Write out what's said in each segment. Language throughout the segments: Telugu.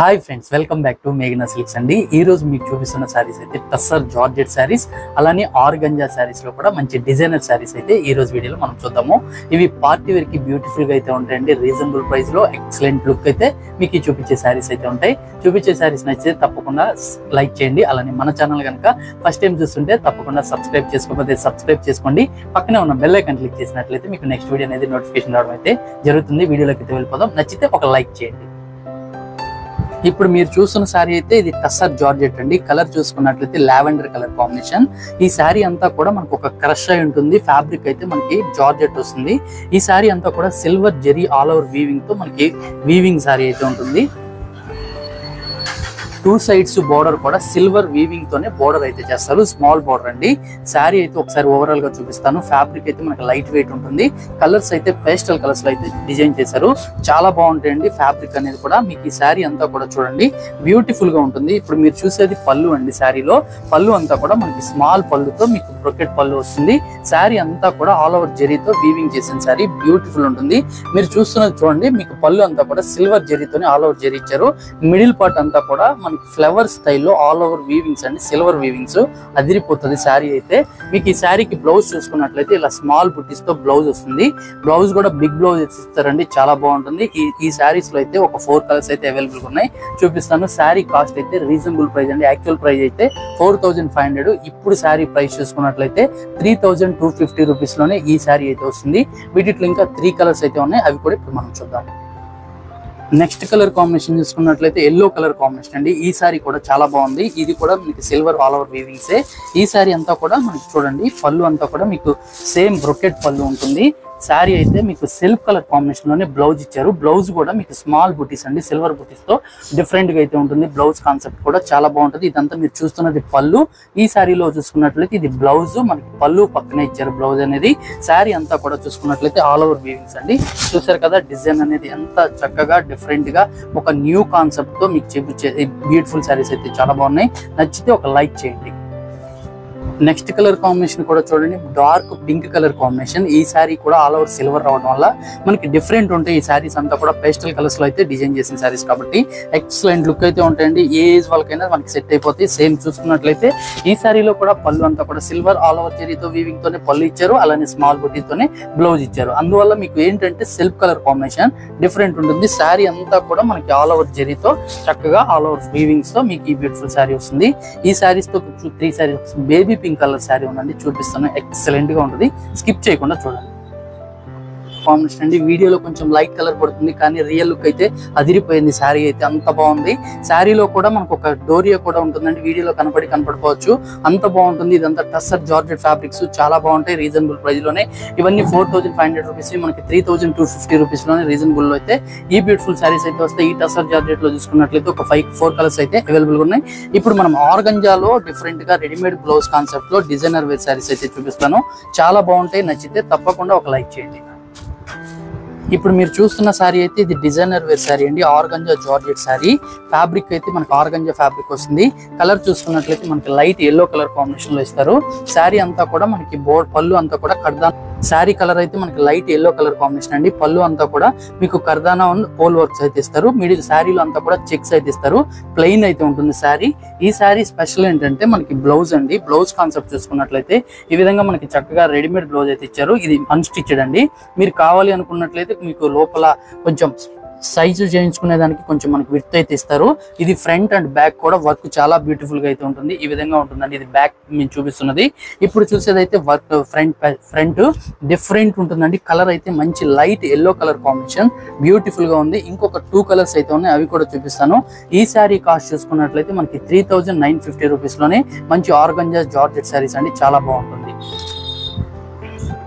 Hi friends welcome back to మేఘనా సిల్క్స్ అండి. ఈ రోజు మీకు చూపిస్తున్న శారీస్ అయితే టస్సర్ జార్జెట్ శారీస్ అలానే ఆర్గంజా శారీస్లో కూడా మంచి డిజైనర్ శారీస్ అయితే ఈ రోజు వీడియోలో మనం చూద్దాము. ఇవి పార్టీ వేర్కి బ్యూటిఫుల్గా అయితే ఉంటాయండి. రీజనబుల్ ప్రైస్లో ఎక్సలెంట్ లుక్ అయితే మీకు చూపించే శారీస్ అయితే ఉంటాయి. చూపించే శారీస్ నచ్చితే తప్పకుండా లైక్ చేయండి. అలానే మన ఛానల్ కనుక ఫస్ట్ టైం చూస్తుంటే తప్పకుండా సబ్స్క్రైబ్ చేసుకోకపోతే సబ్స్క్రైబ్ చేసుకోండి. పక్కనే ఉన్న బెల్ ఐకన్ క్లిక్ చేసినట్లయితే మీకు నెక్స్ట్ వీడియో అనేది నోటిఫికేషన్ రావడం అయితే జరుగుతుంది. వీడియోలోకి అయితే వెళ్ళిపోదాం. నచ్చితే ఒక లైక్ చేయండి. ఇప్పుడు మీరు చూస్తున్న శారీ అయితే ఇది టస్సర్ జార్జెట్ అండి. కలర్ చూసుకున్నట్లయితే లావెండర్ కలర్ కాంబినేషన్. ఈ శారీ అంతా కూడా మనకు ఒక క్రష్ అయి ఉంటుంది. ఫ్యాబ్రిక్ అయితే మనకి జార్జెట్ వస్తుంది. ఈ శారీ అంతా కూడా సిల్వర్ జెరీ ఆల్ ఓవర్ వీవింగ్తో మనకి వీవింగ్ శారీ అయితే ఉంటుంది. టూ సైడ్స్ బోర్డర్ కూడా సిల్వర్ వీవింగ్ తోనే బోర్డర్ అయితే చేస్తారు. స్మాల్ బోర్డర్ అండి. శారీ అయితే ఒకసారి ఓవరాల్గా చూపిస్తాను. ఫ్యాబ్రిక్ అయితే మనకి లైట్ వెయిట్ ఉంటుంది. కలర్స్ అయితే పేస్టల్ కలర్స్లో అయితే డిజైన్ చేశారు. చాలా బాగుంటాయండి ఫ్యాబ్రిక్ అనేది కూడా. మీకు ఈ శారీ అంతా కూడా చూడండి. బ్యూటిఫుల్గా ఉంటుంది. ఇప్పుడు మీరు చూసేది పళ్ళు అండి శారీలో. పళ్ళు అంతా కూడా మనకి స్మాల్ పళ్ళుతో మీకు బ్రొకెట్ పళ్ళు వస్తుంది. శారీ అంతా కూడా ఆల్ ఓవర్ జెరీతో వీవింగ్ చేసిన శారీ బ్యూటిఫుల్ ఉంటుంది. మీరు చూస్తున్నది చూడండి మీకు పళ్ళు అంతా కూడా సిల్వర్ జెరీతోనే ఆల్ ఓవర్ జెరీ ఇచ్చారు. మిడిల్ పార్ట్ అంతా కూడా మనకి ఫ్లవర్ స్టైల్లో ఆల్ ఓవర్ వీవింగ్స్ అండి సిల్వర్ వీవింగ్స్ అదిరిపోతుంది శారీ అయితే. మీకు ఈ శారీకి బ్లౌజ్ చూసుకున్నట్లయితే ఇలా స్మాల్ బుట్టీస్తో బ్లౌజ్ వస్తుంది. బ్లౌజ్ కూడా బిగ్ బ్లౌజ్ ఇస్తారండి చాలా బాగుంటుంది. ఈ ఈ శారీస్లో అయితే ఒక ఫోర్ కలర్స్ అయితే అవైలబుల్ ఉన్నాయి. చూపిస్తాను శారీ కాస్ట్ అయితే రీజనబుల్ ప్రైస్ అండి. యాక్చువల్ ప్రైస్ అయితే ఫోర్ ఫైవ్ హండ్రెడ్ ఇప్పుడు శారీ ప్రైస్ చూసుకున్నట్లయితే త్రీ థౌజండ్ టూ ఫిఫ్టీ రూపీస్లోనే ఈ శారీ అయితే వస్తుంది. వీటిలో ఇంకా త్రీ కలర్స్ అయితే ఉన్నాయి. అవి కూడా ఇప్పుడు మనం చూద్దాం. నెక్స్ట్ కలర్ కాంబినేషన్ చూసుకున్నట్లయితే ఎల్లో కలర్ కాంబినేషన్ అండి. ఈ సారీ కూడా చాలా బాగుంది. ఇది కూడా మీకు సిల్వర్ ఆల్ ఓవర్ వీవింగ్సే. ఈ సారీ అంతా కూడా మనకి చూడండి పళ్ళు అంతా కూడా మీకు సేమ్ బ్రొకెట్ పళ్ళు ఉంటుంది. శారీ అయితే మీకు సిల్క్ కలర్ కాంబినేషన్లోనే బ్లౌజ్ ఇచ్చారు. బ్లౌజ్ కూడా మీకు స్మాల్ బుటీస్ అండి సిల్వర్ బుటీస్తో డిఫరెంట్ అయితే ఉంటుంది. బ్లౌజ్ కాన్సెప్ట్ కూడా చాలా బాగుంటుంది. ఇదంతా మీరు చూస్తున్నది పళ్ళు. ఈ శారీలో చూసుకున్నట్లయితే ఇది బ్లౌజ్. మనకి పళ్ళు పక్కనే ఇచ్చారు బ్లౌజ్ అనేది. శారీ అంతా కూడా చూసుకున్నట్లయితే ఆల్ ఓవర్ వీవింగ్స్ అండి. చూసారు కదా డిజైన్ అనేది ఎంత చక్కగా డిఫరెంట్గా ఒక న్యూ కాన్సెప్ట్తో మీకు చూపించే బ్యూటిఫుల్ శారీస్ అయితే చాలా బాగున్నాయి. నచ్చితే ఒక లైక్ చేయండి. నెక్స్ట్ కలర్ కాంబినేషన్ కూడా చూడండి. Dark pink colour combination. ఈ శారీ కూడా ఆల్ ఓవర్ సిల్వర్ రావడం వల్ల మనకి డిఫరెంట్ ఉంటాయి ఈ శారీస్ అంతా కూడా. పేస్టల్ కలర్స్లో అయితే డిజైన్ చేసిన శారీస్ కాబట్టి ఎక్సలెంట్ లుక్ అయితే ఉంటాయండి. ఏ ఏజ్ వాళ్ళకైనా మనకి సెట్ అయిపోతాయి. సేమ్ చూసుకున్నట్లయితే ఈ శారీలో కూడా పళ్ళు అంతా కూడా సిల్వర్ ఆల్ ఓవర్ జెరీతో వీవింగ్ తోనే పళ్ళు ఇచ్చారు. అలానే స్మాల్ బుటీతోనే బ్లౌజ్ ఇచ్చారు. అందువల్ల మీకు ఏంటంటే సెల్ఫ్ కలర్ కాంబినేషన్ డిఫరెంట్ ఉంటుంది. శారీ అంతా కూడా మనకి ఆల్ ఓవర్ జెరీతో చక్కగా ఆల్ ఓవర్ వీవింగ్స్తో మీకు ఈ బ్యూటిఫుల్ శారీ వస్తుంది. ఈ శారీస్తో three sarees baby pink colour saree ఉందండి చూపిస్తాను ఎక్సలెంట్గా ఉంటుంది. స్కిప్ చేయకుండా చూడండి. కాంబినేషన్ అండి. వీడియోలో కొంచెం లైట్ కలర్ పడుతుంది కానీ రియల్ లుక్ అయితే అదిరిపోయింది. శారీ అయితే అంత బాగుంది. శారీలో కూడా మనకు ఒక డోరియా కూడా ఉంటుందండి. వీడియోలో కనపడి కనపడిపోవచ్చు అంత బాగుంటుంది. ఇదంతా టస్సర్ జార్జెట్ ఫ్యాబ్రిక్స్ చాలా బాగుంటాయి. రీజనబుల్ ప్రైస్లోనే. ఇవన్నీ four thousand five hundred rupees మనకి త్రీ థౌసండ్ టూ ఫిఫ్టీ రూపీస్లోనే రీజనబుల్లో అయితే ఈ బ్యూటిఫుల్ శారీస్ అయితే వస్తాయి ఈ టస్సర్ జార్జెట్లో చూసుకున్నట్లయితే ఒక ఫైవ్ ఫోర్ కలర్స్ అయితే అవైలబుల్ ఉన్నాయి. ఇప్పుడు మనం ఆర్గంజాలో డిఫరెంట్గా రెడీమేడ్ బ్లౌజ్ కాన్సెప్ట్లో డిజైనర్ వేర్ శారీస్ అయితే చూపిస్తాను. చాలా బాగుంటాయి. నచ్చితే తప్పకుండా ఒక లైక్ చేయండి. ఇప్పుడు మీరు చూస్తున్న శారీ అయితే ఇది డిజైనర్ వేర్ శారీ అండి ఆర్గంజా జార్జెట్ శారీ ఫ్యాబ్రిక్ అయితే మనకి ఆర్గంజా ఫ్యాబ్రిక్ వస్తుంది. కలర్ చూసుకున్నట్లయితే మనకి లైట్ ఎల్లో కలర్ కాంబినేషన్లో ఇస్తారు. శారీ అంతా కూడా మనకి బోర్డ్ పళ్ళు అంతా కూడా కర్దా శారీ కలర్ అయితే మనకి లైట్ ఎల్లో కలర్ కాంబినేషన్ అండి. పళ్ళు అంతా కూడా మీకు కర్దానా పోల్ వర్క్స్ అయితే ఇస్తారు. మిడిల్ శారీలో అంతా కూడా చెక్స్ అయితే ఇస్తారు. ప్లెయిన్ అయితే ఉంటుంది శారీ. ఈ శారీ స్పెషల్ ఏంటంటే మనకి బ్లౌజ్ అండి. బ్లౌజ్ కాన్సెప్ట్ చూసుకున్నట్లయితే ఈ విధంగా మనకి చక్కగా రెడీమేడ్ బ్లౌజ్ అయితే ఇచ్చారు. ఇది అన్స్టిచ్డ్ అండి. మీరు కావాలి అనుకున్నట్లయితే మీకు లోపల కొంచెం సైజు చేయించుకునే దానికి కొంచెం మనకి విత్ అయితే ఇస్తారు. ఇది ఫ్రంట్ అండ్ బ్యాక్ కూడా వర్క్ చాలా బ్యూటిఫుల్గా అయితే ఉంటుంది. ఈ విధంగా ఉంటుందండి. ఇది బ్యాక్ మేము చూపిస్తున్నది. ఇప్పుడు చూసేదైతే వర్క్ ఫ్రంట్ ఫ్రంట్ డిఫరెంట్ ఉంటుందండి. కలర్ అయితే మంచి లైట్ ఎల్లో కలర్ కాంబినేషన్ బ్యూటిఫుల్గా ఉంది. ఇంకొక టూ కలర్స్ అయితే ఉన్నాయి. అవి కూడా చూపిస్తాను. ఈ శారీ కాస్ట్ చూసుకున్నట్లయితే మనకి త్రీ థౌజండ్ నైన్ ఫిఫ్టీ రూపీస్లోనే మంచి ఆర్గంజా జార్జెట్ శారీస్ అండి. చాలా బాగుంటుంది.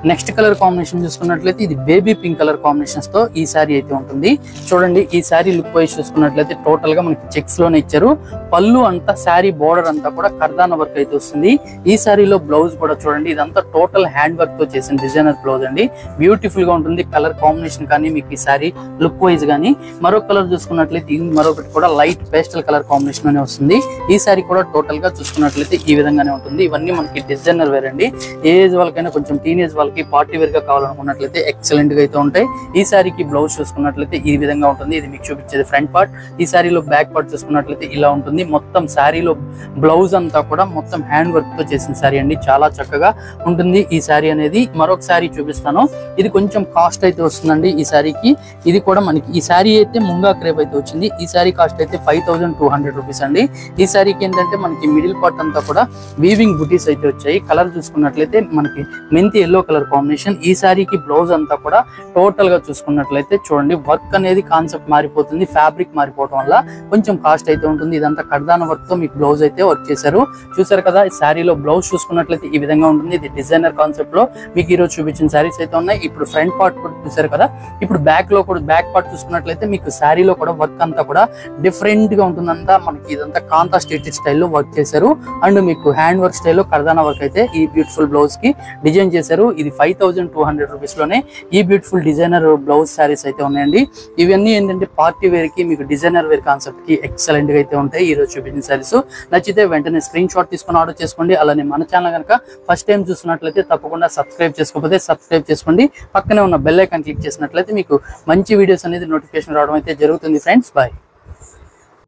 నెక్స్ట్ కలర్ కాంబినేషన్ చూసుకున్నట్లయితే ఇది బేబీ పింక్ కలర్ కాంబినేషన్స్తో ఈ శారీ అయితే ఉంటుంది. చూడండి ఈ శారీ లుక్ వైజ్ చూసుకున్నట్లయితే టోటల్గా మనకి చెక్స్లోనే ఇచ్చారు. పళ్ళు అంతా శారీ బోర్డర్ అంతా కూడా కర్దాన వర్క్ అయితే వస్తుంది. ఈ శారీలో బ్లౌజ్ కూడా చూడండి ఇదంతా టోటల్ హ్యాండ్ వర్క్తో చేసిన డిజైనర్ బ్లౌజ్ అండి. బ్యూటిఫుల్గా ఉంటుంది కలర్ కాంబినేషన్ కానీ మీకు ఈ శారీ లుక్ వైజ్ కానీ. మరో కలర్ చూసుకున్నట్లయితే ఇది మరొకటి కూడా లైట్ పేస్టల్ కలర్ కాంబినేషన్ అనే వస్తుంది. ఈ శారీ కూడా టోటల్గా చూసుకున్నట్లయితే ఈ విధంగానే ఉంటుంది. ఇవన్నీ మనకి డిజైనర్ వేర్ అండి. ఏ ఏజ్ వాళ్ళకైనా కొంచెం టీనేజ్ వాళ్ళకి పార్టీ వేర్గా కావాలనుకున్నట్లయితే ఎక్సలెంట్గా అయితే ఉంటాయి. ఈ శారీకి బ్లౌజ్ చూసుకున్నట్లయితే ఈ విధంగా ఉంటుంది. ఇది మీకు చూపించేది ఫ్రంట్ పార్ట్ ఈ శారీలో బ్యాక్ పార్ట్ చూసుకున్నట్లయితే ఇలా ఉంటుంది. మొత్తం శారీలో బ్లౌజ్ అంతా కూడా మొత్తం హ్యాండ్ వర్క్తో చేసిన శారీ అండి. చాలా చక్కగా ఉంటుంది. ఈ శారీ అనేది మరొక శారీ చూపిస్తాను. ఇది కొంచెం కాస్ట్ అయితే వస్తుందండి ఈ శారీకి. ఇది కూడా మనకి ఈ శారీ అయితే ముంగా క్రేప్ అయితే వచ్చింది. ఈ శారీ కాస్ట్ అయితే five thousand two hundred rupees అండి. ఈ శారీకి ఏంటంటే మనకి మిడిల్ పార్ట్ అంతా కూడా వీవింగ్ బుటీస్ అయితే వచ్చాయి. కలర్ చూసుకున్నట్లయితే మనకి మెంతి ఎల్లో కలర్ కాంబినేషన్ ఈ శారీకి బ్లౌజ్ అంతా కూడా టోటల్గా చూసుకున్నట్లయితే చూడండి వర్క్ అనేది కాన్సెప్ట్ మారిపోతుంది ఫ్యాబ్రిక్ మారిపోవడం వల్ల కొంచెం కాస్ట్ అయితే ఉంటుంది. ఇదంతా కడ్దాన వర్క్తో మీకు బ్లౌజ్ అయితే వర్క్ చేశారు. చూసారు కదా ఈ శారీలో బ్లౌజ్ చూసుకున్నట్లయితే ఈ విధంగా ఉంటుంది. ఇది డిజైనర్ కాన్సెప్ట్లో మీకు ఈ రోజు చూపించిన శారీస్ అయితే ఉన్నాయి. ఇప్పుడు ఫ్రంట్ పార్ట్ కూడా చూసారు కదా ఇప్పుడు బ్యాక్లో కూడా బ్యాక్ పార్ట్ చూసుకున్నట్లయితే మీకు శారీలో కూడా వర్క్ అంతా కూడా డిఫరెంట్గా ఉంటుందంతా మనకి ఇదంతా కాంతా స్టేటెడ్ స్టైల్లో వర్క్ చేశారు. అండ్ మీకు హ్యాండ్ వర్క్ స్టైల్లో కర్దానా వర్క్ అయితే ఈ బ్యూటిఫుల్ బ్లౌజ్కి డిజైన్ చేశారు. ఇది ఫైవ్ థౌసండ్ టూ హండ్రెడ్ రూపీస్లోనే ఈ బ్యూటిఫుల్ డిజైనర్ బ్లౌజ్ శారీస్ అయితే ఉన్నాయండి. ఇవన్నీ ఏంటంటే పార్టీ వేర్కి మీకు డిజైనర్ వేర్ కాన్సెప్ట్కి ఎక్సలెంట్గా అయితే ఉంటాయి. ఈ రోజు చూపించిన శారీస్ నచ్చితే వెంటనే స్క్రీన్ షాట్ తీసుకొని ఆర్డర్ చేసుకోండి. అలానే మన ఛానల్ కనుక ఫస్ట్ టైం చూసినట్లయితే తప్పకుండా సబ్స్క్రైబ్ చేసుకోకపోతే సబ్స్క్రైబ్ చేసుకోండి. పక్కనే ఉన్న బెల్ ఐకాన్ క్లిక్ చేసినట్లయితే మీకు మంచి వీడియోస్ అనేది నోటిఫికేషన్ రావడం అయితే జరుగుతుంది ఫ్రెండ్స్ బాయ్